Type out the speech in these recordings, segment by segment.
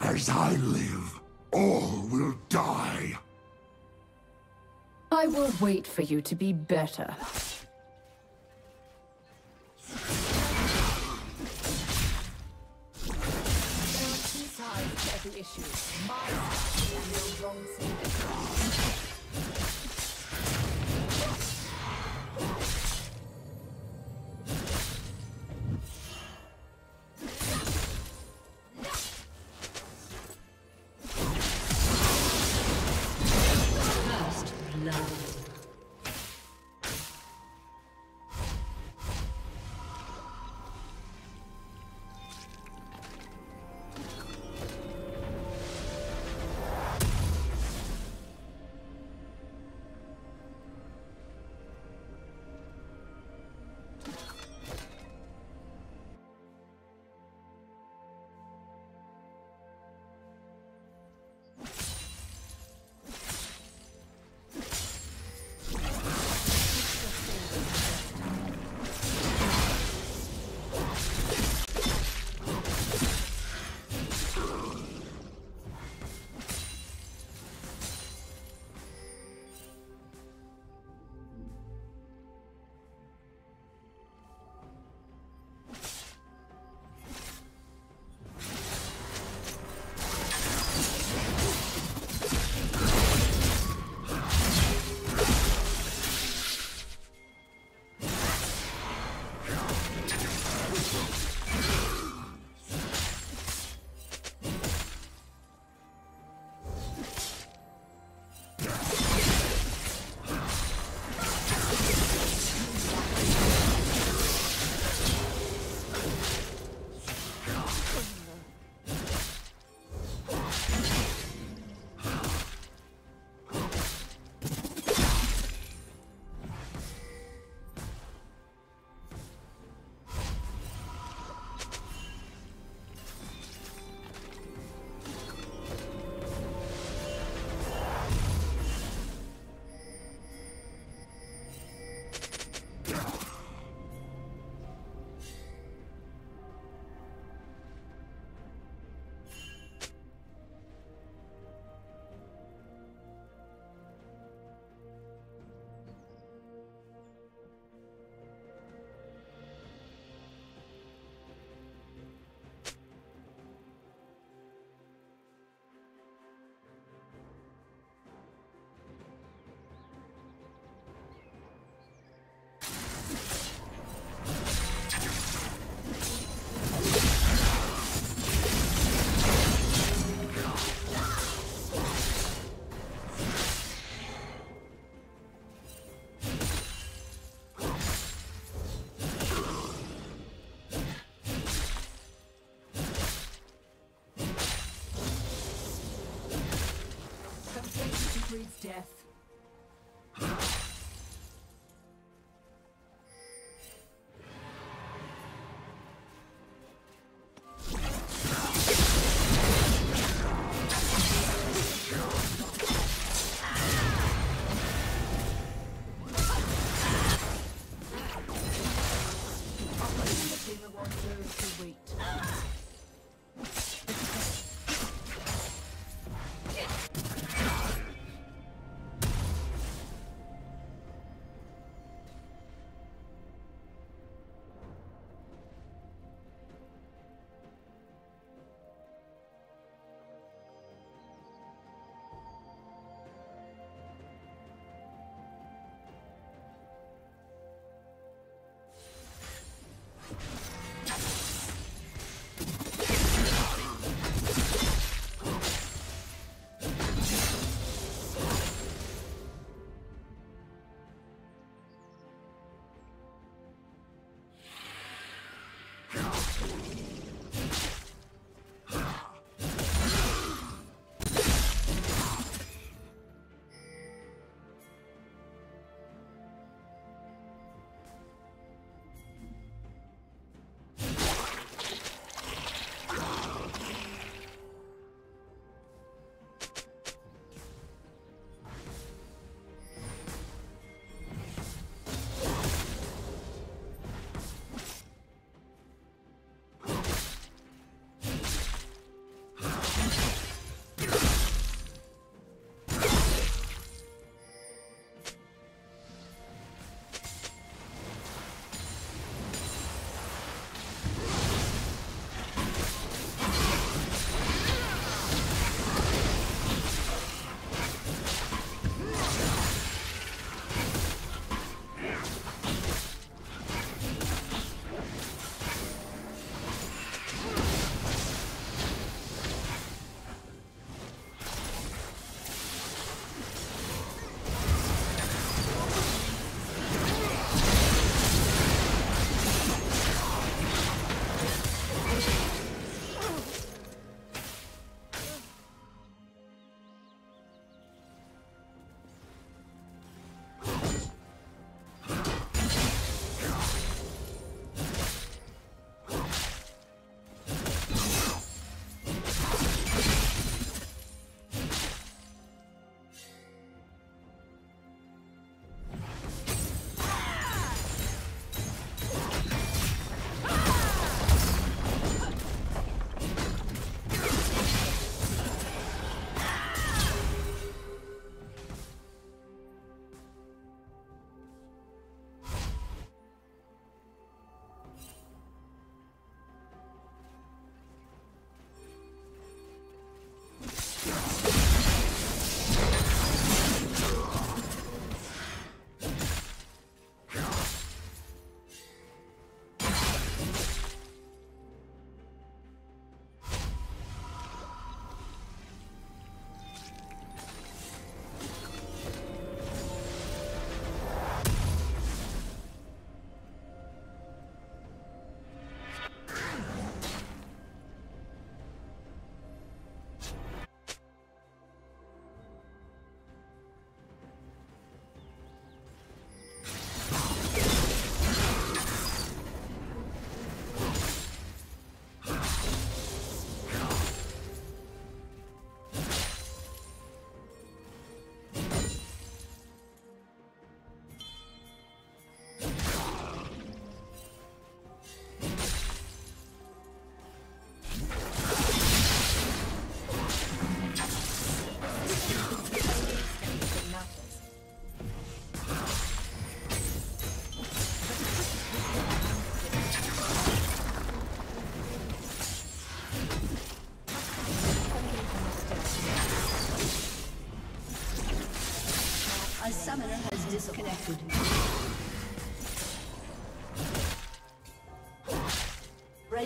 As I live, all will die. I will wait for you to be better. every issue. My and your wrong breeds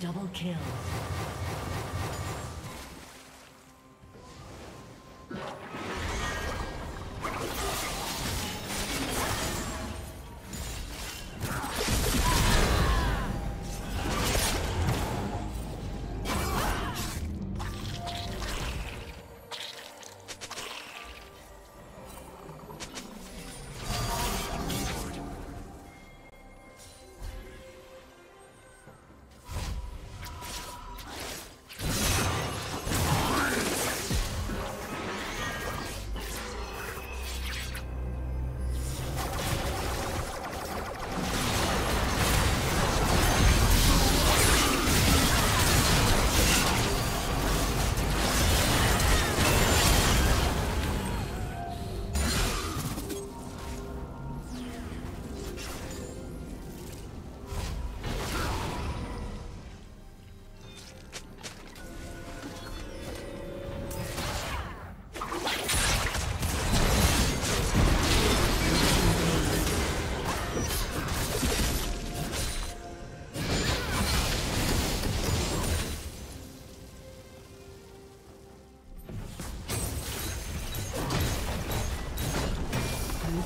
Double kill.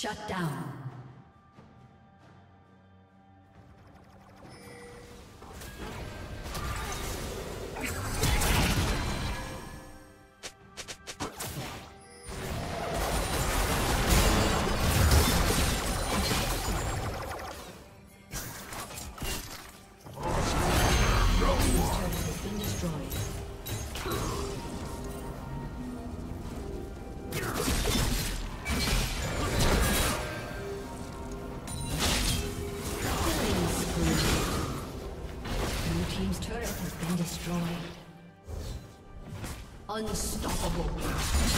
Shut down. Unstoppable.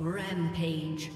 Rampage.